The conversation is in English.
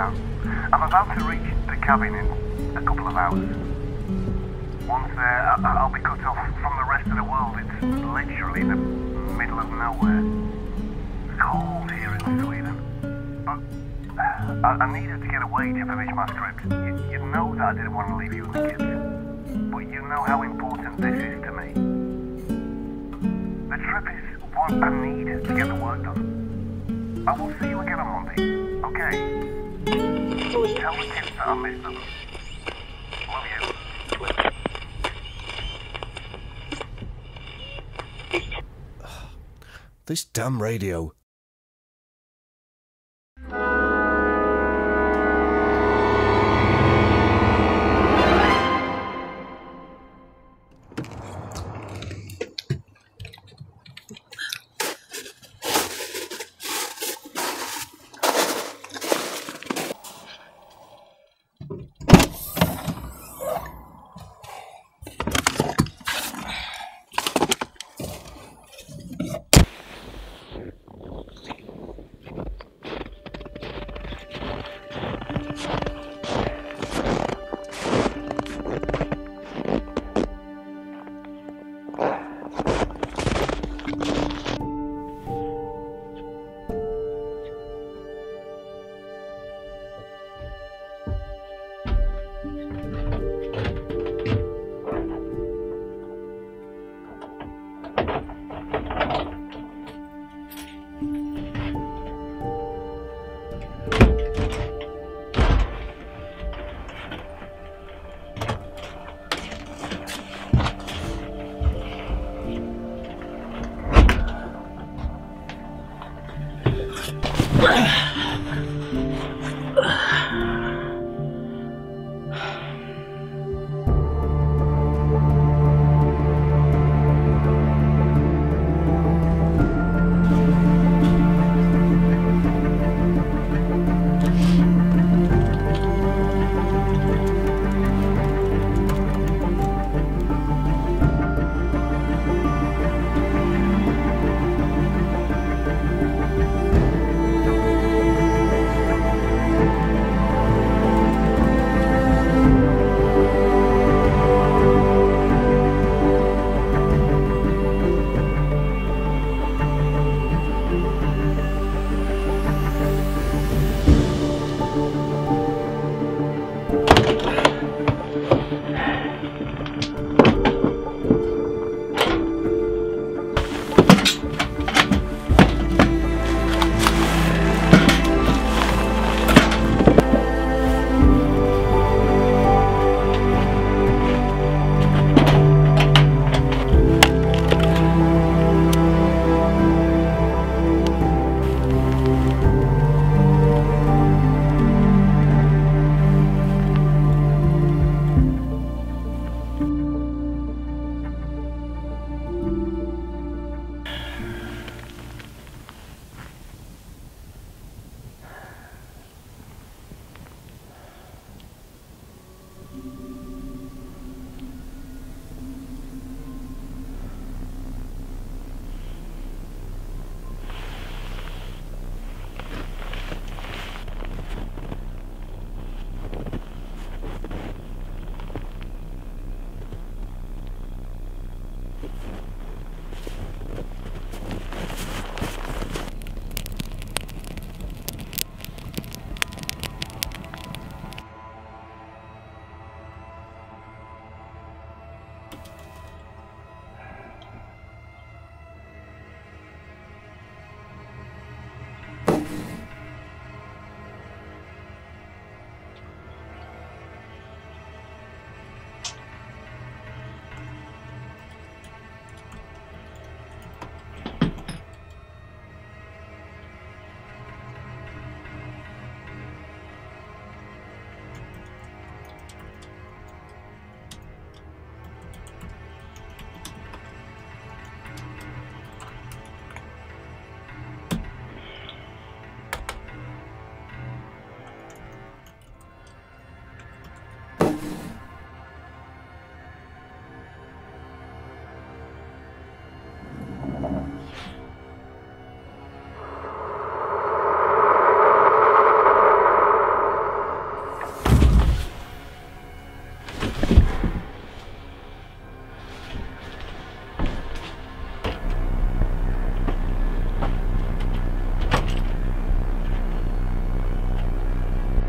I'm about to reach the cabin in a couple of hours. Once there, I- I'll be cut off from the rest of the world. It's literally the middle of nowhere. It's cold here in Sweden. But I, I needed to get away to finish my script. You, you know that I didn't want to leave you and the kids. But you know how important this is to me. The trip is what I need to get the work done. I will see you again on Monday. Okay? This damn radio.